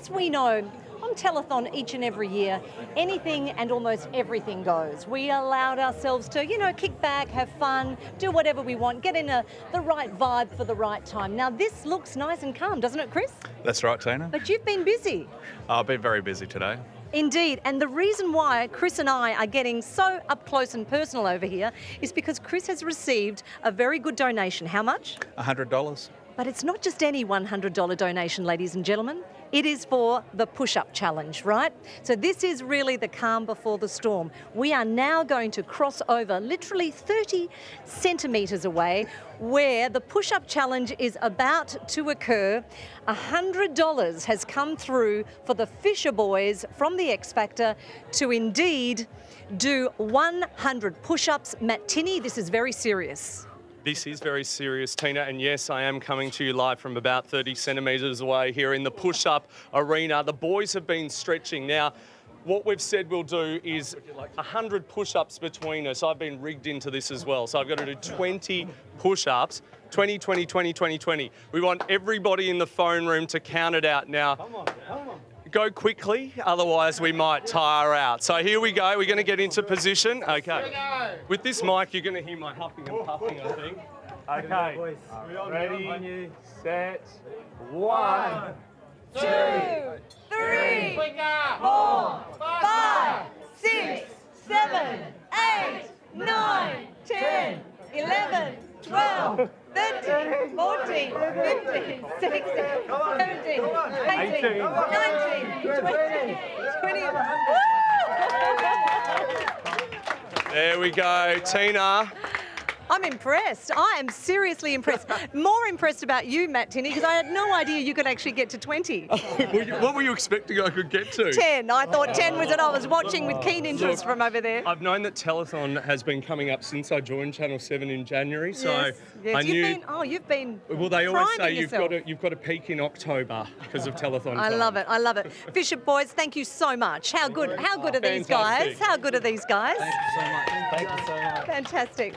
as we know, on telethon each and every year, anything and almost everything goes. We allowed ourselves to, you know, kick back, have fun, do whatever we want, get in a, the right vibe for the right time. Now, this looks nice and calm, doesn't it, Chris? That's right, Tina. But you've been busy. I've been very busy today. Indeed, and the reason why Chris and I are getting so up close and personal over here is because Chris has received a very good donation. How much? $100. But it's not just any $100 donation, ladies and gentlemen. It is for the push up challenge, right? So, this is really the calm before the storm. We are now going to cross over literally 30 centimetres away where the push up challenge is about to occur. $100 has come through for the Fisher Boys from the X Factor to indeed do 100 push ups. Matt Tinney, this is very serious. This is very serious, Tina, and yes, I am coming to you live from about 30 centimetres away here in the push up arena. The boys have been stretching. Now, what we've said we'll do is 100 push ups between us. I've been rigged into this as well, so I've got to do 20 push ups. 20, 20, 20, 20, 20. We want everybody in the phone room to count it out now. Go quickly, otherwise we might tire out. So here we go. We're going to get into position. Okay. With this mic, you're going to hear my huffing and puffing, I think. Okay. Ready, set, one. two, three, four, five, six, seven, eight, nine, ten, eleven, twelve, thirteen, fourteen, fifteen, sixteen, seventeen, eighteen, nineteen, twenty, twenty. There we go. Tina. I'm impressed. I am seriously impressed. More impressed about you, Matt Tinney, because I had no idea you could actually get to 20. Were what were you expecting I could get to? 10. I thought 10 was what I was watching with keen interest from over there. I've known that telethon has been coming up since I joined Channel 7 in January, so yes, yes. I you've knew. been, oh, you've been. well, they always say you've yourself. got to you've got to peak in October because of telethon. I time. love it. I love it. Fisher boys, thank you so much. How good? How good are these guys? How good are these guys? Thank you so much. Thank you so much. Fantastic.